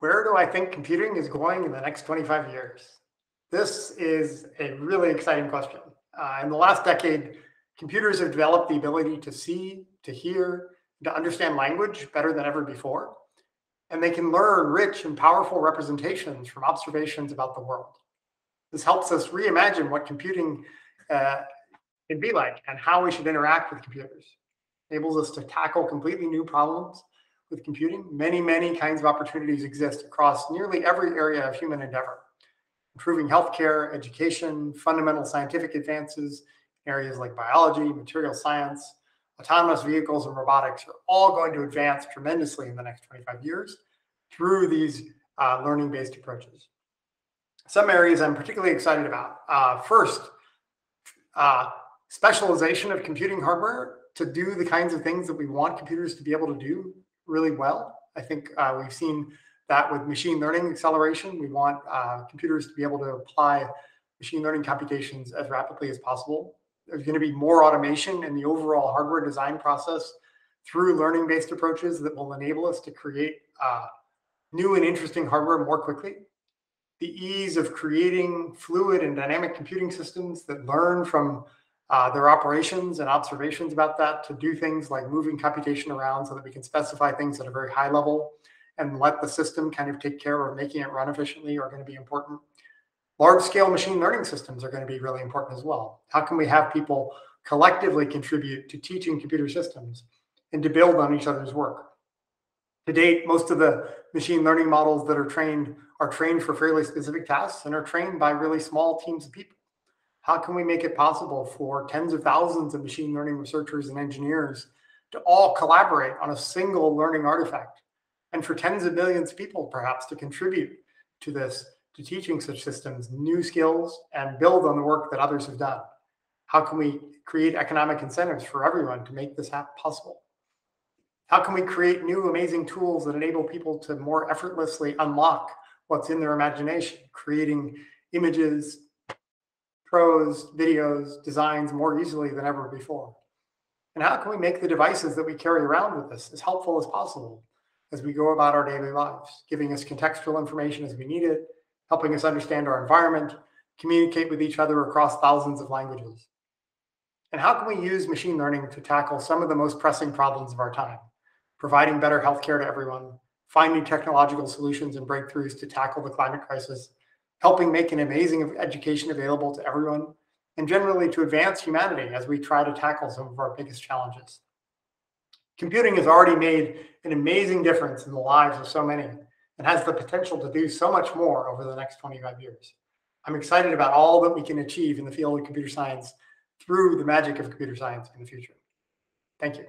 Where do I think computing is going in the next 25 years? This is a really exciting question. Uh, in the last decade, computers have developed the ability to see, to hear, to understand language better than ever before. And they can learn rich and powerful representations from observations about the world. This helps us reimagine what computing uh, can be like and how we should interact with computers. It enables us to tackle completely new problems with computing. Many, many kinds of opportunities exist across nearly every area of human endeavor. Improving healthcare, education, fundamental scientific advances areas like biology, material science, autonomous vehicles, and robotics are all going to advance tremendously in the next 25 years through these uh, learning-based approaches. Some areas I'm particularly excited about. Uh, first, uh, specialization of computing hardware to do the kinds of things that we want computers to be able to do really well. I think uh, we've seen that with machine learning acceleration. We want uh, computers to be able to apply machine learning computations as rapidly as possible. There's going to be more automation in the overall hardware design process through learning-based approaches that will enable us to create uh, new and interesting hardware more quickly. The ease of creating fluid and dynamic computing systems that learn from uh, their operations and observations about that to do things like moving computation around so that we can specify things at a very high level and let the system kind of take care of making it run efficiently are going to be important. Large scale machine learning systems are going to be really important as well. How can we have people collectively contribute to teaching computer systems and to build on each other's work? To date, most of the machine learning models that are trained are trained for fairly specific tasks and are trained by really small teams of people. How can we make it possible for tens of thousands of machine learning researchers and engineers to all collaborate on a single learning artifact? And for tens of millions of people, perhaps, to contribute to this, to teaching such systems new skills and build on the work that others have done? How can we create economic incentives for everyone to make this app possible? How can we create new amazing tools that enable people to more effortlessly unlock what's in their imagination, creating images, prose, videos, designs more easily than ever before? And how can we make the devices that we carry around with us as helpful as possible as we go about our daily lives, giving us contextual information as we need it, helping us understand our environment, communicate with each other across thousands of languages? And how can we use machine learning to tackle some of the most pressing problems of our time, providing better healthcare to everyone, finding technological solutions and breakthroughs to tackle the climate crisis, helping make an amazing education available to everyone, and generally to advance humanity as we try to tackle some of our biggest challenges. Computing has already made an amazing difference in the lives of so many and has the potential to do so much more over the next 25 years. I'm excited about all that we can achieve in the field of computer science through the magic of computer science in the future. Thank you.